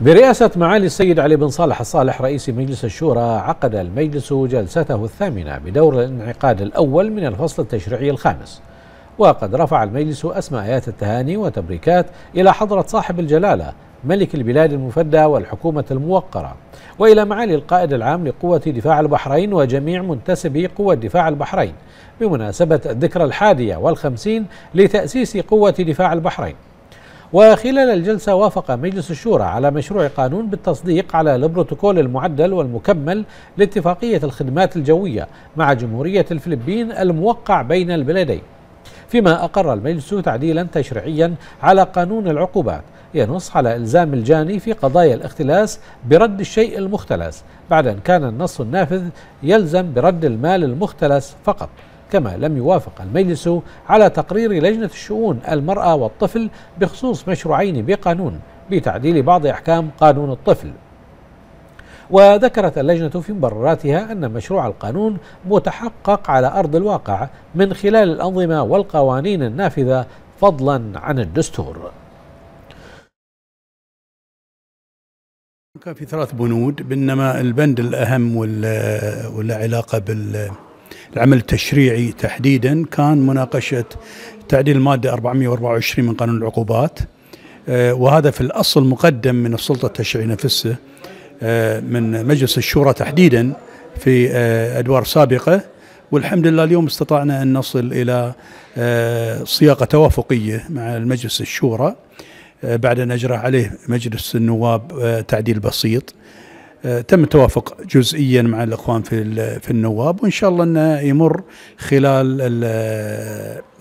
برئاسة معالي السيد علي بن صالح الصالح رئيس مجلس الشورى عقد المجلس جلسته الثامنة بدور الانعقاد الأول من الفصل التشريعي الخامس. وقد رفع المجلس أسماء آيات التهاني وتبريكات إلى حضرة صاحب الجلالة ملك البلاد المفدى والحكومة الموقرة وإلى معالي القائد العام لقوة دفاع البحرين وجميع منتسبي قوة دفاع البحرين بمناسبة الذكرى الحادية والخمسين لتأسيس قوة دفاع البحرين. وخلال الجلسة وافق مجلس الشورى على مشروع قانون بالتصديق على البروتوكول المعدل والمكمل لاتفاقية الخدمات الجوية مع جمهورية الفلبين الموقع بين البلدين فيما أقر المجلس تعديلا تشريعيا على قانون العقوبات ينص على إلزام الجاني في قضايا الاختلاس برد الشيء المختلس بعد أن كان النص النافذ يلزم برد المال المختلس فقط. كما لم يوافق المجلس على تقرير لجنة الشؤون المرأة والطفل بخصوص مشروعين بقانون بتعديل بعض أحكام قانون الطفل. وذكرت اللجنة في مبرراتها أن مشروع القانون متحقق على أرض الواقع من خلال الأنظمة والقوانين النافذة فضلا عن الدستور. كان في ثلاث بنود بينما البند الأهم ولا علاقة بال العمل التشريعي تحديدا كان مناقشة تعديل المادة 424 من قانون العقوبات. آه، وهذا في الأصل مقدم من السلطة التشريعية نفسها. آه، من مجلس الشورى تحديدا في آه، أدوار سابقة. والحمد لله اليوم استطعنا أن نصل إلى صياغة توافقية مع المجلس الشورى. بعد أن أجرى عليه مجلس النواب تعديل بسيط. تم التوافق جزئيا مع الإخوان في في النواب وإن شاء الله أنه يمر خلال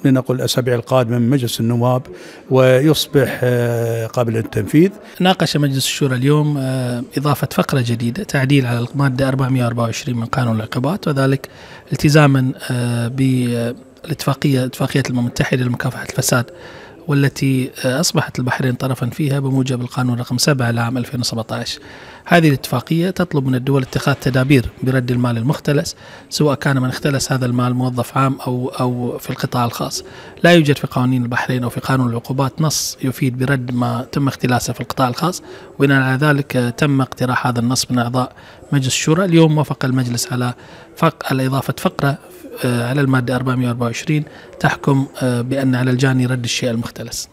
لنقل الأسابيع القادمة من مجلس النواب ويصبح آه، قابل للتنفيذ. ناقش مجلس الشورى اليوم آه، إضافة فقرة جديدة تعديل على الماده 424 من قانون العقوبات وذلك التزاما بالاتفاقيه اتفاقية الامم المتحدة لمكافحة الفساد والتي أصبحت البحرين طرفا فيها بموجب القانون رقم 7 لعام 2017 هذه الاتفاقية تطلب من الدول اتخاذ تدابير برد المال المختلس سواء كان من اختلس هذا المال موظف عام أو, أو في القطاع الخاص. لا يوجد في قوانين البحرين أو في قانون العقوبات نص يفيد برد ما تم اختلاسه في القطاع الخاص وبناء على ذلك تم اقتراح هذا النص من أعضاء مجلس الشورى. اليوم وافق المجلس على فق على إضافة فقرة آه، على المادة 424 تحكم آه، بأن على الجاني رد الشيء المختلس.